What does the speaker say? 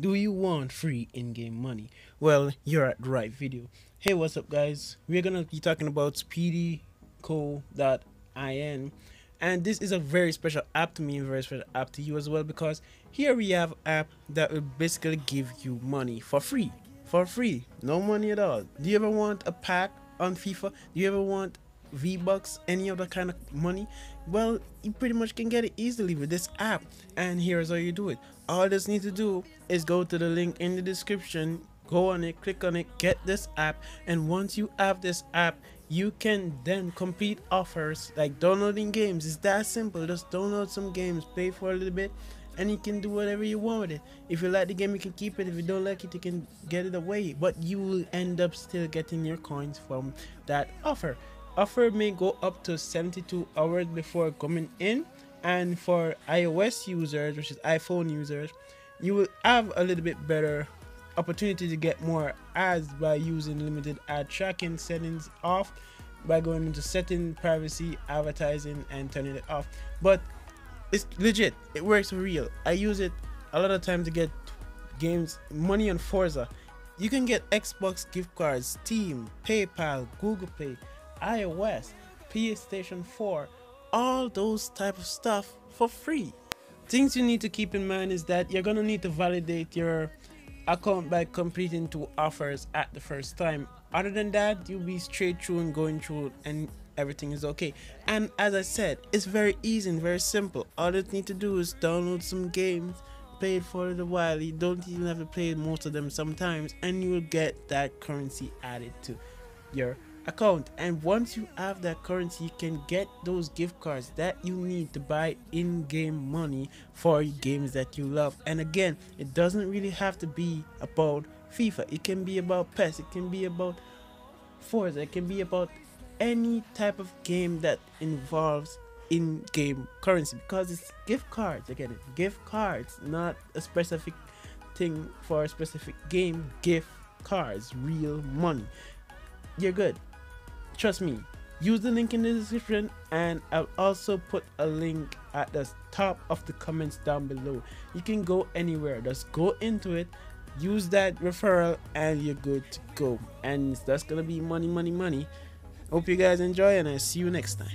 Do you want free in-game money? Well, you're at the right video. Hey, what's up guys? We're gonna be talking about speedyco.in and this is a very special app to me and very special app to you as well because here we have app that will basically give you money for free. For free. No money at all. Do you ever want a pack on FIFA? Do you ever want V-Bucks, any other kind of money? Well, you pretty much can get it easily with this app. And here's how you do it. All this need to do is go to the link in the description go on it click on it get this app. And once you have this app you can then complete offers like downloading games. It's that simple. Just download some games pay for a little bit and you can do whatever you want with it. If you like the game you can keep it. If you don't like it you can get it away. But you will end up still getting your coins from that offer offer may go up to 72 hours before coming in. And for iOS users, which is iPhone users, you will have a little bit better opportunity to get more ads by using limited ad tracking settings off by going into setting privacy advertising and turning it off. But it's legit it works for real. I use it a lot of time to get games money on forza. You can get xbox gift cards steam paypal google pay ios playstation 4 all those type of stuff for free. Things you need to keep in mind is that you're gonna need to validate your account by completing two offers at the first time. Other than that, you'll be straight through and going through and everything is okay. And as I said, it's very easy and very simple. All you need to do is download some games, play it for a little while. You don't even have to play most of them sometimes, and you will get that currency added to your account. And once you have that currency you can get those gift cards that you need to buy in-game money for games that you love. And again it doesn't really have to be about FIFA. It can be about PES. It can be about Forza. It can be about any type of game that involves in-game currency. Because it's gift cards again gift cards not a specific thing for a specific game. Gift cards real money. You're good trust me use the link in the description and I'll also put a link at the top of the comments down below. You can go anywhere just go into it use that referral and you're good to go. And that's gonna be money money money. Hope you guys enjoy and I'll see you next time